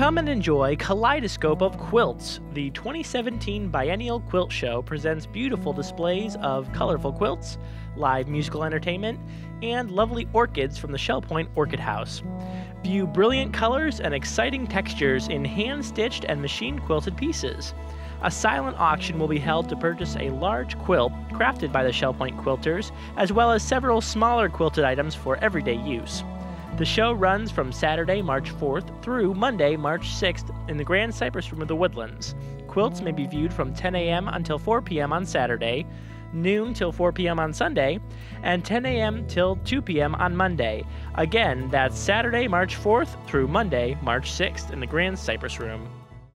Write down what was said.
Come and enjoy Kaleidoscope of Quilts. The 2017 Biennial Quilt Show presents beautiful displays of colorful quilts, live musical entertainment, and lovely orchids from the Shell Point Orchid House. View brilliant colors and exciting textures in hand stitched and machine quilted pieces. A silent auction will be held to purchase a large quilt crafted by the Shell Point quilters, as well as several smaller quilted items for everyday use. The show runs from Saturday, March 4th through Monday, March 6th in the Grand Cypress Room of the Woodlands. Quilts may be viewed from 10 a.m. until 4 p.m. on Saturday, noon till 4 p.m. on Sunday, and 10 a.m. till 2 p.m. on Monday. Again, that's Saturday, March 4th through Monday, March 6th in the Grand Cypress Room.